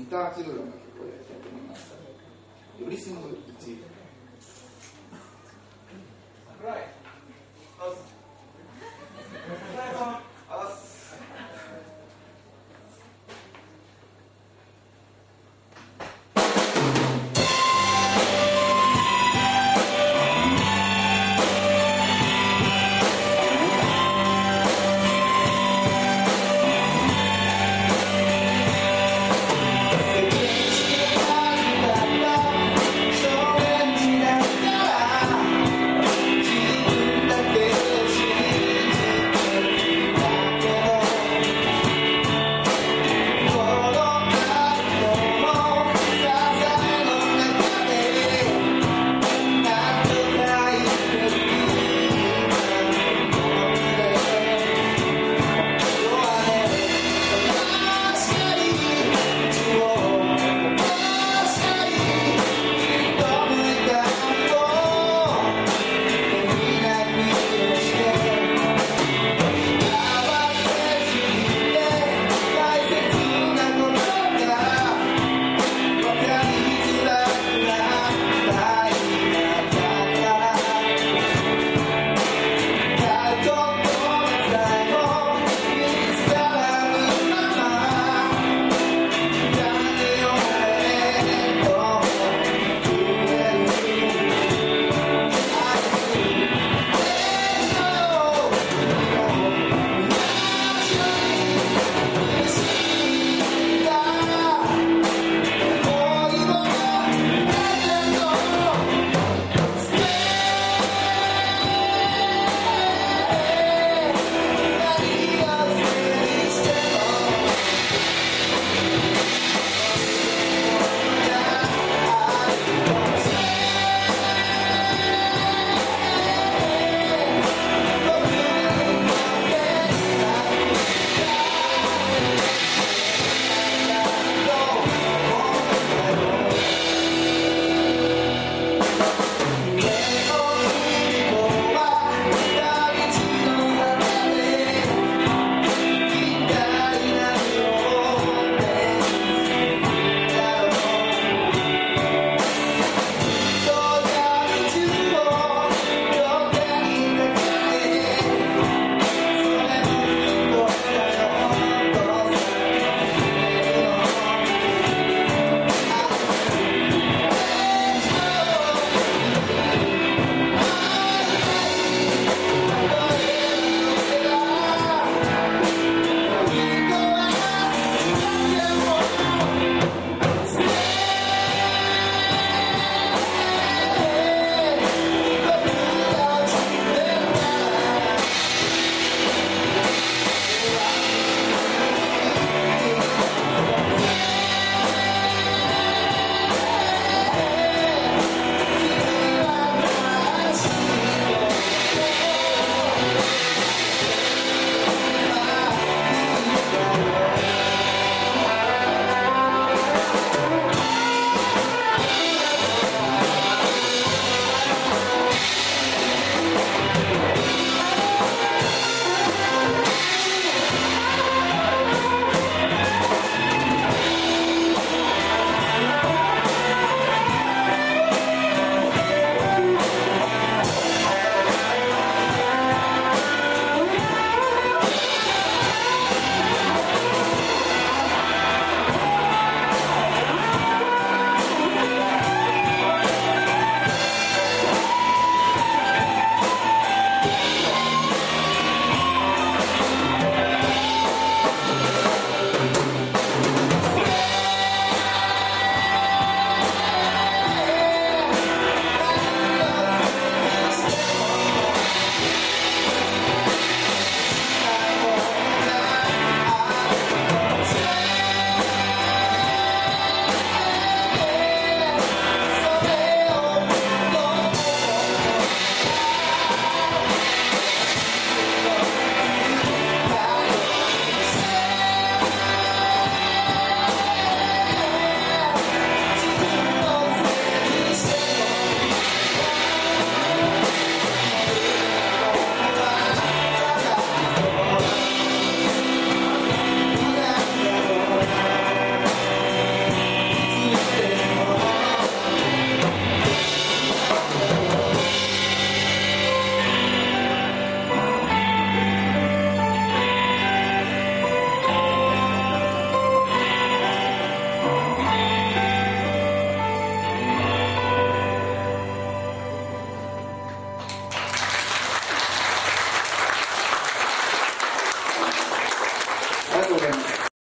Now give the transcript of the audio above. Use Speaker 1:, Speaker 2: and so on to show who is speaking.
Speaker 1: ギターチルドの曲をやりたいと思います。よりすぐ1。
Speaker 2: Right. How's